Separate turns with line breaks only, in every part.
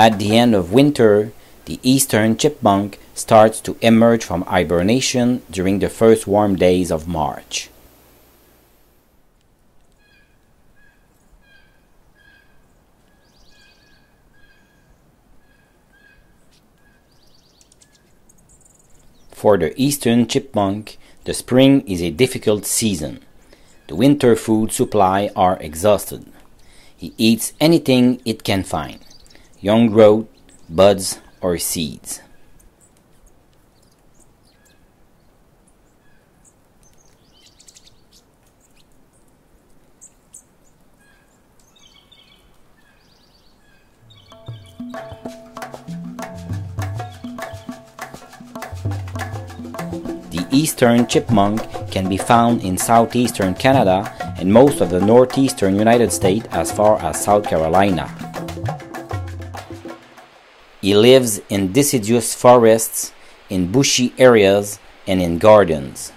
At the end of winter, the eastern chipmunk starts to emerge from hibernation during the first warm days of March. For the eastern chipmunk, the spring is a difficult season. The winter food supply are exhausted. He eats anything it can find young growth, buds, or seeds. The eastern chipmunk can be found in southeastern Canada and most of the northeastern United States as far as South Carolina. He lives in deciduous forests, in bushy areas, and in gardens.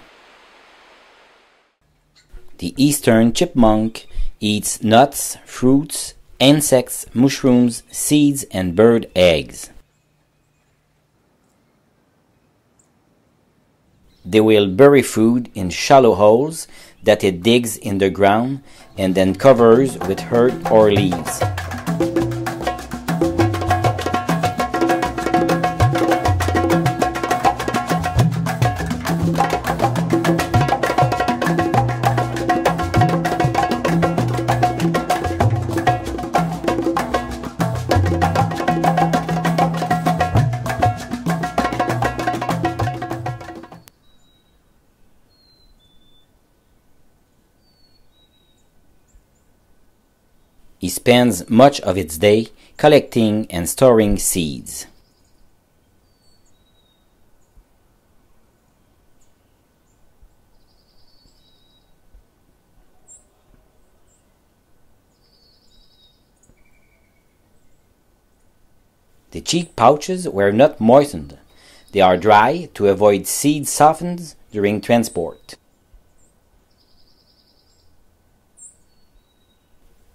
The eastern chipmunk eats nuts, fruits, insects, mushrooms, seeds, and bird eggs. They will bury food in shallow holes that it digs in the ground and then covers with earth or leaves. Spends much of its day collecting and storing seeds. The cheek pouches were not moistened. They are dry to avoid seed softens during transport.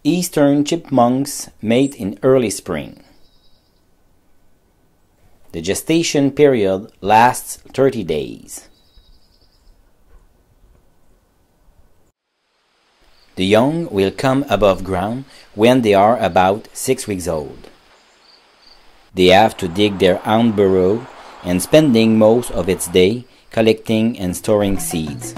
Eastern chipmunks mate in early spring. The gestation period lasts 30 days. The young will come above ground when they are about six weeks old. They have to dig their own burrow and spending most of its day collecting and storing seeds.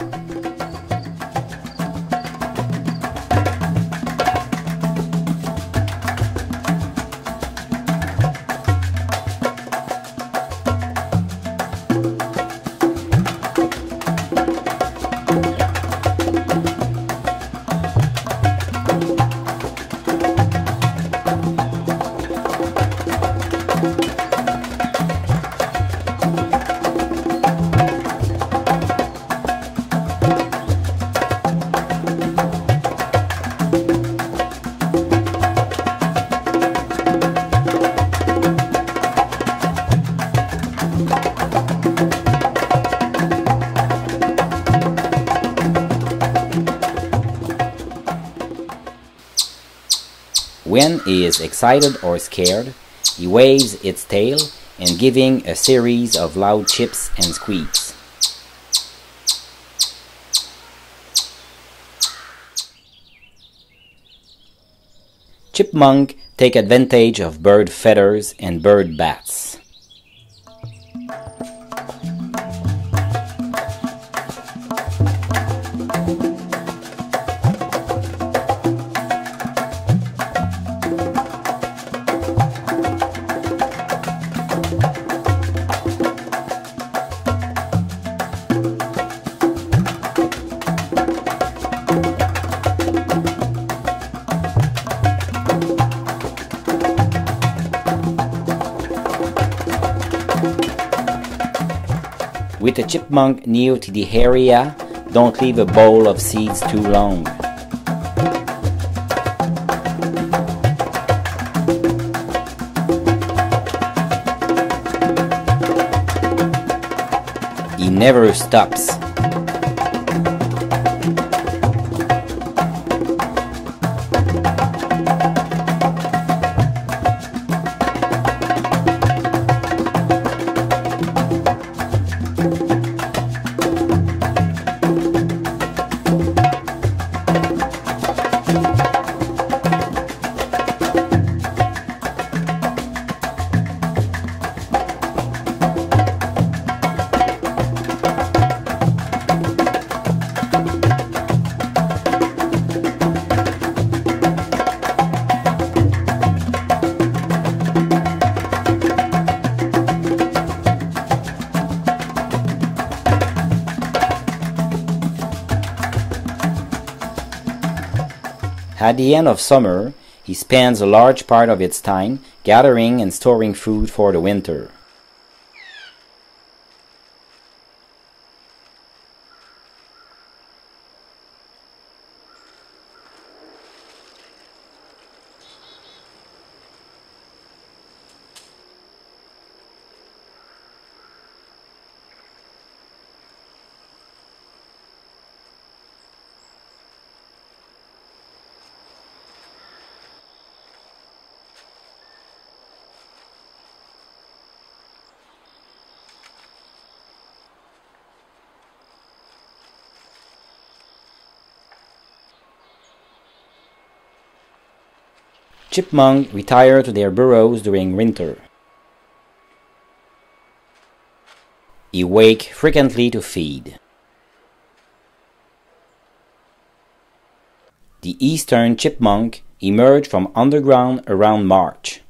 When he is excited or scared, he waves its tail and giving a series of loud chips and squeaks. Chipmunk take advantage of bird feathers and bird bats. With a chipmunk near to the area, don't leave a bowl of seeds too long. He never stops. At the end of summer, he spends a large part of its time gathering and storing food for the winter. Chipmunk retire to their burrows during winter. He wake frequently to feed. The eastern chipmunk emerge from underground around March.